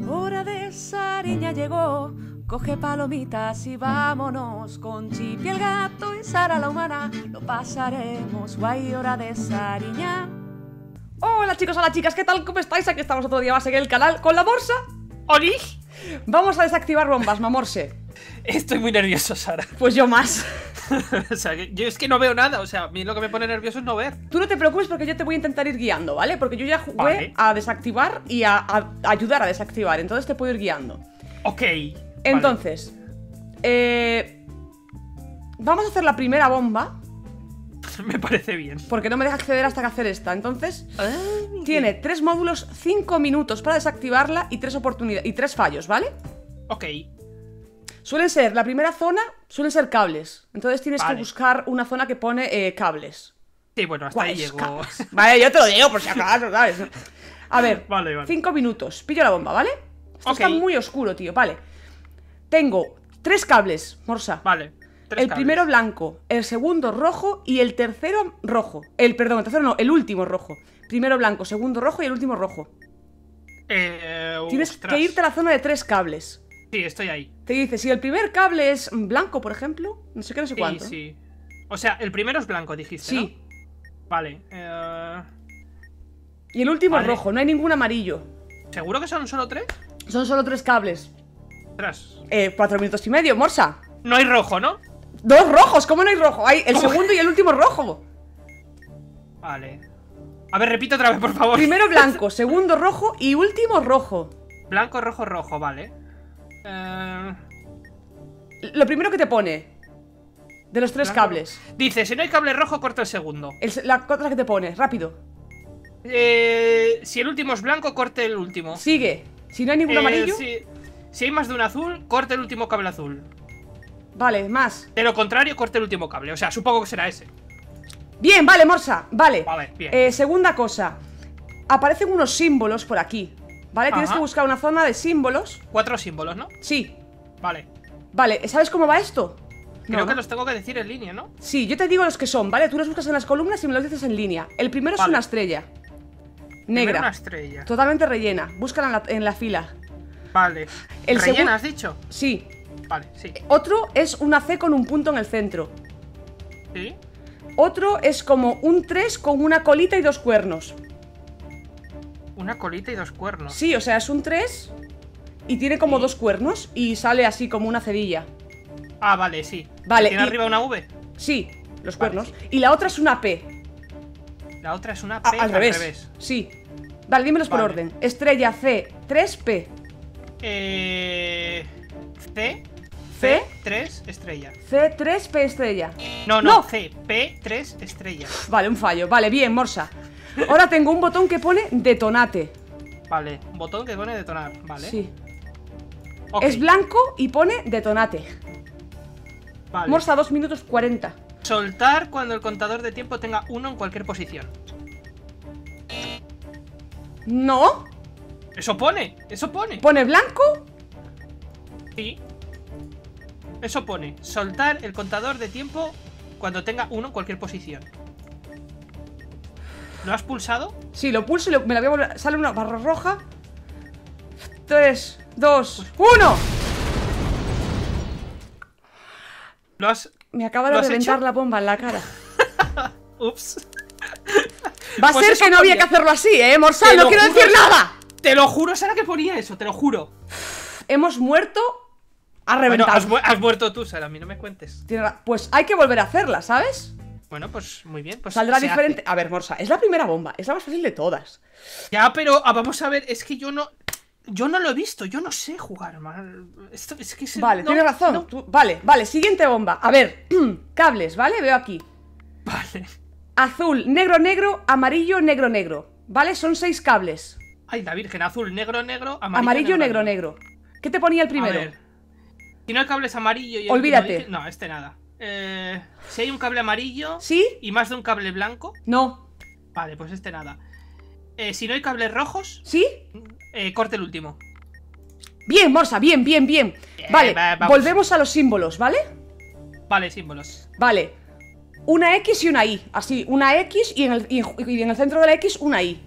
Hora de Sariña llegó. Coge palomitas y vámonos con Chipi el gato y Sara la humana. Lo pasaremos guay, hora de Sariña. Hola chicos, hola chicas, ¿qué tal? ¿Cómo estáis? Aquí estamos otro día más en el canal con la bolsa. ¡Oli! Vamos a desactivar bombas, mamorse. Estoy muy nervioso, Sara. Pues yo más. o sea, yo es que no veo nada. O sea, a mí lo que me pone nervioso es no ver. Tú no te preocupes porque yo te voy a intentar ir guiando, ¿vale? Porque yo ya jugué Vale. a desactivar y a, a ayudar a desactivar, entonces te puedo ir guiando. Ok. Entonces, eh, vamos a hacer la primera bomba. Me parece bien. porque no me deja acceder hasta que hacer esta. Entonces, tiene tres módulos, cinco minutos para desactivarla y tres oportunidades y tres fallos, ¿vale? Ok. Suelen ser, la primera zona, suelen ser cables. Entonces tienes que buscar una zona que pone eh, cables. Sí, bueno, hasta ahí ¿Cuáles llego. cables? Vale, yo te lo digo por si acaso, ¿sabes? A ver, Vale, vale. cinco minutos. Pillo la bomba, ¿vale? Esto está muy oscuro, tío, vale. Tengo tres cables, Morsa. Vale. tres el cables. primero blanco, el segundo rojo y el tercero rojo. El, perdón, el tercero no, el último rojo. Primero blanco, segundo rojo y el último rojo. Eh, Tienes ostras. que irte a la zona de tres cables. Sí, estoy ahí. Te dice, si el primer cable es blanco, por ejemplo, no sé qué, no sé Sí, cuánto. sí. O sea, el primero es blanco, dijiste, Sí. ¿no? Vale. Eh... Y el último es rojo, no hay ningún amarillo. ¿Seguro que son solo tres? Son solo tres cables. Ostras. Eh, cuatro minutos y medio, Morsa. No hay rojo, ¿no? Dos rojos, ¿cómo no hay rojo? Hay el ¿Cómo? segundo y el último rojo. Vale. A ver, repite otra vez, por favor. Primero blanco, segundo rojo y último rojo. Blanco, rojo, rojo, vale. Eh... Lo primero que te pone de los tres cables. Dice, si no hay cable rojo, corta el segundo. El- la otra que te pone, rápido. Eh, si el último es blanco, corte el último. Sigue. Si no hay ningún Eh, amarillo, Si, si hay más de un azul, corte el último cable azul. vale, más. De lo contrario, corte el último cable. O sea, supongo que será ese. Bien, vale, Morsa, vale. Vale, bien. Eh, segunda cosa. Aparecen unos símbolos por aquí. ¿Vale? Tienes que buscar una zona de símbolos. Cuatro símbolos, ¿no? Sí. Vale. Vale, ¿sabes cómo va esto? Creo No, que ¿no? los tengo que decir en línea, ¿no? Sí, yo te digo los que son, ¿vale? Tú los buscas en las columnas y me los dices en línea. El primero es una estrella. Negra. Una estrella. Totalmente rellena. Búscala en la, en la fila. Vale. El ¿Rellena, has dicho? Sí. Vale, sí. Otro es una C con un punto en el centro. ¿Sí? Otro es como un 3 con una colita y dos cuernos. Una colita y dos cuernos. Sí, o sea, es un 3 y tiene como Sí. dos cuernos y sale así como una cerilla. Ah, vale, sí. Vale, ¿Tiene y- arriba una V? Sí, los Vale, cuernos. Y la otra es una P. La otra es una A- P al, revés. Sí. Vale, dímelos por orden. Estrella C, 3P. Eh... C. C. 3 estrella. C, 3P estrella. No, no, No. C. P 3 estrella. Vale, un fallo. Vale, bien, Morsa. Ahora tengo un botón que pone detonate. Vale, un botón que pone detonar. Vale. Sí. Es blanco y pone detonate. vale. Morsa, 2 minutos 40. Soltar cuando el contador de tiempo tenga uno en cualquier posición. No. Eso pone, eso pone. Pone blanco. Sí. Eso pone. Soltar el contador de tiempo cuando tenga uno en cualquier posición. ¿Lo has pulsado? Sí, lo pulso y lo- me la voy a volver. Sale una barra roja. 3, 2, 1. ¿Lo has...? Me acaba de ¿Lo has reventar hecho? la bomba en la cara. Ups. Va a Pues ser que no había que hacerlo así, ¿eh, Morsal? No quiero juro. decir nada. Te lo juro, Sara, que ponía eso, te lo juro. Hemos muerto a Bueno, reventar. has, mu- has muerto tú, Sara, a mí no me cuentes. Pues hay que volver a hacerla, ¿sabes? Bueno, pues muy bien. Pues Saldrá diferente. A ver, Morsa, es la primera bomba. Es la más fácil de todas. Ya, pero ah, vamos a ver, es que yo no... Yo no lo he visto, yo no sé jugar mal. Esto es que se- Vale, no, tienes razón. no. Tú- Vale, vale, siguiente bomba. A ver, cables, ¿vale? Veo aquí. Vale. Azul, negro, negro, amarillo, negro, negro. ¿Vale? Son seis cables. Ay, la virgen, azul, negro, negro, amarillo, Amarillo, negro, negro. ¿Qué te ponía el primero? A ver. Si no hay cables amarillo y el Olvídate. dije- No, este nada. Eh, si hay un cable amarillo ¿Sí? y más de un cable blanco, No. vale, pues este nada. Eh, si no hay cables rojos, ¿Sí? eh, corte el último. Bien, Morsa, bien, bien, bien. Vale, va- volvemos a los símbolos, ¿vale? Vale, símbolos. Vale. Una X y una Y. Así, una X y en el, y en- y en el centro de la X una Y.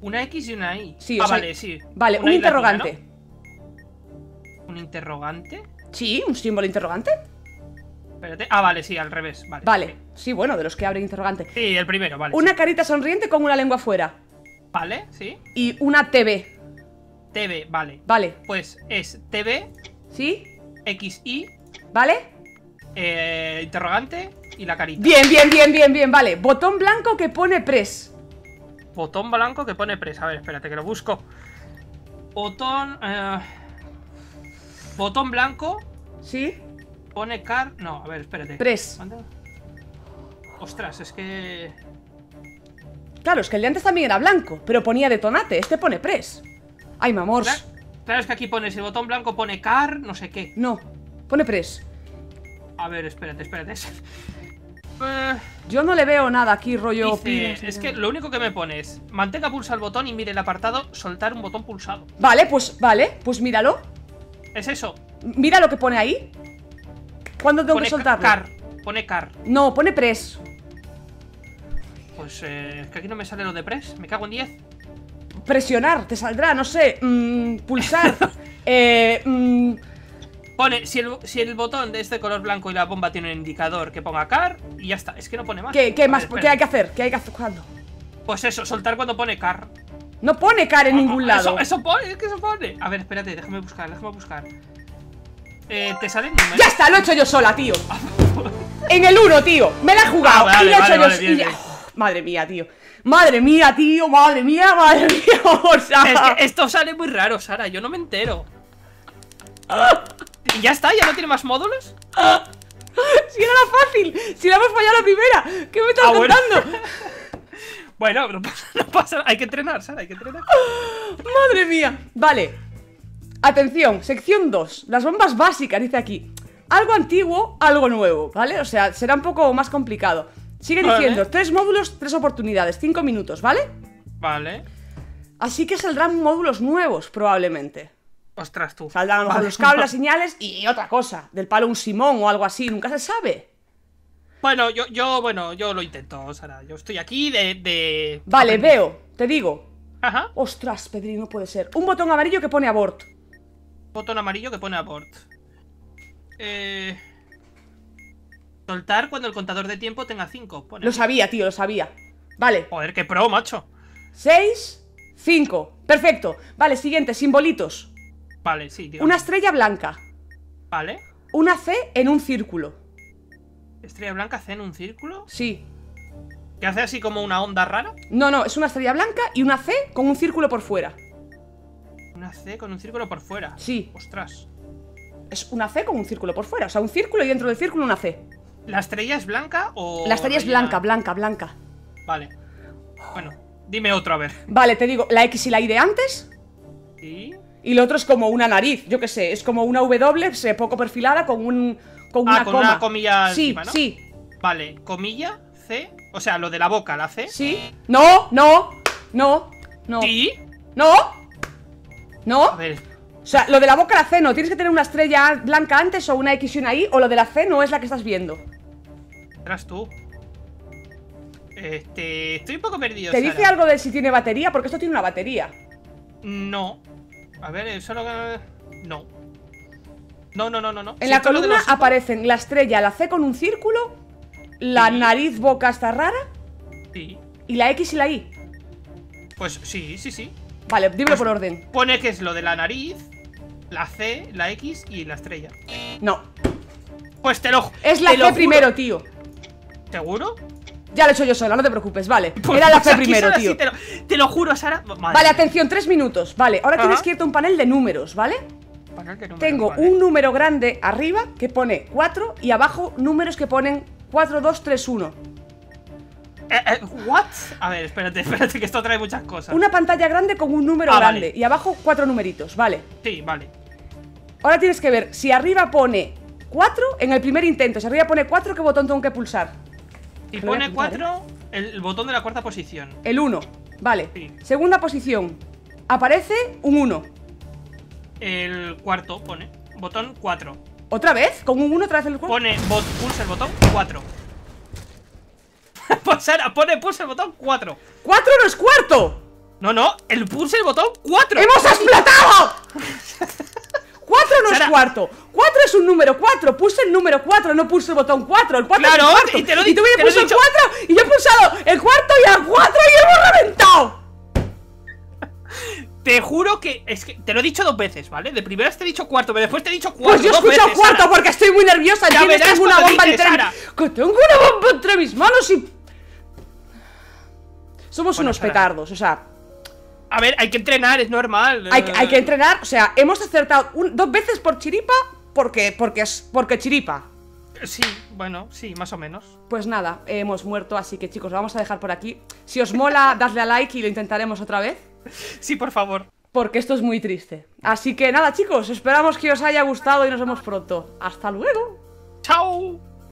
Una X y una Y. Sí, ah, o sea, vale, sí. Vale, Una un latina, interrogante. ¿no? ¿Un interrogante? Sí, un símbolo interrogante. Espérate. Ah, vale, sí, al revés. Vale. Vale, sí, bueno, de los que abren interrogante. Sí, el primero, vale. Una carita sonriente con una lengua fuera. sí. Vale, sí. Y una TV. TV, vale. Vale, Pues es TV, ¿sí? XY, ¿Vale? eh, interrogante y la carita. Bien, bien, bien, bien, bien, vale. Botón blanco que pone press. Botón blanco que pone press. A ver, espérate que lo busco. Botón. eh, botón blanco ¿Sí? Pone car. No, a ver, espérate. Press. Manda- Ostras, es que. Claro, es que el de antes también era blanco, pero ponía detonate. Este pone press. Ay, mamors. Claro, claro, es que aquí pones el botón blanco, pone car, no sé qué. No, pone press. A ver, espérate, espérate. Eh, Yo no le veo nada aquí, rollo. dice, pines, es que lo único que me pone es mantenga pulsa el botón y mire el apartado, soltar un botón pulsado. Vale, pues, vale, pues míralo. Es eso. Mira lo que pone ahí. ¿Cuándo tengo Pone que soltarlo? car. Pone car. No, pone press. Pues eh, es que aquí no me sale lo de press. Me cago en 10. Presionar, te saldrá, no sé. mm, pulsar. eh, mm, Pone, si el, si el botón de este color blanco y la bomba tiene un indicador que ponga car, y ya está. Es que no pone más. ¿qué, más? ¿Qué hay que hacer? ¿Qué hay que hacer? ¿Cuándo? Pues eso, soltar cuando pone car. No pone car en ningún Ah, lado. Eso, eso pone, es que eso pone. A ver, espérate, déjame buscar, déjame buscar. Eh, ¿Te salen números? Ya está, lo he hecho yo sola, tío. En el 1, tío. Me la he jugado. Ah, vale, y lo he vale, hecho vale, yo bien, y ya- bien. Oh, Madre mía, tío. Madre mía, tío. Madre mía, madre mía. O sea. Es que esto sale muy raro, Sara, yo no me entero. ¿Y ya está? ¿Ya no tiene más módulos? Si era la fácil. Si la hemos fallado la primera. ¿Qué me estás Ah, bueno. Bueno, no pasa, no pasa, hay que entrenar, Sara, hay que entrenar. Madre mía. Vale. Atención, sección 2. Las bombas básicas, dice aquí. Algo antiguo, algo nuevo, ¿vale? O sea, será un poco más complicado. Sigue Vale. diciendo, tres módulos, tres oportunidades, cinco minutos, ¿vale? Vale. Así que saldrán módulos nuevos, probablemente. Ostras, tú. Saldrán a lo mejor Vale. los cables, las señales y otra cosa. Del palo un Simón o algo así, nunca se sabe. Bueno, yo, yo, bueno, yo lo intento, Sara. Yo estoy aquí de. de... Vale, veo, te digo. Ajá. Ostras, Pedri, no puede ser. Un botón amarillo que pone abort. Botón amarillo que pone abort. Eh. Soltar cuando el contador de tiempo tenga 5. Pone. Lo sabía, tío, lo sabía. Vale, Joder, qué pro, macho. 6, 5. Perfecto. Vale, siguiente, simbolitos. Vale, sí, tío. Una estrella blanca. Vale. Una C en un círculo. Estrella blanca C en un círculo. Sí. Que hace así como una onda rara. No, no, es una estrella blanca y una C con un círculo por fuera. Una C con un círculo por fuera. Sí. Ostras. Es una C con un círculo por fuera. O sea, un círculo y dentro del círculo una C. ¿La estrella es blanca o.? La estrella es blanca, blanca, blanca. Vale. Bueno, dime otro, a ver. Vale, te digo, la X y la Y de antes. Sí. Y lo otro es como una nariz, yo qué sé, es como una W poco perfilada con un con Ah, una con coma. una comilla Sí, encima, ¿no? sí, Vale, comilla, C. O sea, lo de la boca, la C. sí. No, no, no, no. Sí. No. A No. ver, O sea, lo de la boca la C no, tienes que tener una estrella blanca antes o una X y una Y o lo de la C no es la que estás viendo. Eras tú. Este. Estoy un poco perdido. ¿Te Sara. dice algo de si tiene batería? Porque esto tiene una batería. No. A ver, eso lo que. No. No, no, no, no. no. En la columna los- aparecen la estrella, la C con un círculo, la Sí. nariz boca está rara Sí. y la X y la Y. Pues sí, sí, sí. Vale, dímelo Pues- por orden. Pone que es lo de la nariz, la C, la X y la estrella. No. Pues te lo Es la C primero, tío. ¿Seguro? Ya lo he hecho yo sola, no te preocupes, vale. Pues- Era la C primero, tío. te, lo, te lo juro, Sara. Madre. Vale, atención, tres minutos. Vale, ahora Ajá. tienes que irte a un panel de números, ¿vale? Panel de números, Tengo vale. un número grande arriba que pone 4 y abajo números que ponen 4, 2, 3, 1. Eh, eh, ¿What? A ver, espérate, espérate, que esto trae muchas cosas. Una pantalla grande con un número Ah, grande vale. y abajo cuatro numeritos, ¿vale? Sí, vale. Ahora tienes que ver si arriba pone 4 en el primer intento. Si arriba pone 4, ¿qué botón tengo que pulsar? Si pone apuntar, 4, el, el botón de la cuarta posición. El 1, vale. Sí. Segunda posición. Aparece un 1. El cuarto pone. Botón 4. ¿Otra vez? ¿Con un 1 otra vez el juego? Pone, bot, pulsa el botón 4. pues Sara, pone, pulsa el botón 4. ¡4 no es cuarto! No, no, el pulse el botón 4. ¡Hemos explotado! 4 no Sara. es cuarto. 4 es un número 4. Puse el número 4, no puse el botón 4. El 4 Claro, es cuarto. y te lo y tú me puso el dicho. 4 y yo he pulsado el cuarto y el 4 y hemos reventado. Te juro que es que te lo he dicho dos veces, ¿vale? De primeras te he dicho cuarto, pero después te he dicho cuatro. Pues yo he escuchado veces, cuarto Sara. porque estoy muy nerviosa. Ya verás Tengo una bomba dices, entre Sara. que tengo una bomba entre mis manos y somos Bueno, unos Sara. petardos, o sea, A ver, hay que entrenar, es normal. hay, eh. hay que entrenar, o sea, hemos acertado un- dos veces por chiripa porque porque es porque chiripa. Sí, bueno, sí, más o menos. Pues nada, hemos muerto, así que chicos, lo vamos a dejar por aquí. Si os mola, dadle a like y lo intentaremos otra vez. Sí, por favor. Porque esto es muy triste. Así que nada, chicos, esperamos que os haya gustado y nos vemos pronto. ¡Hasta luego! ¡Chao!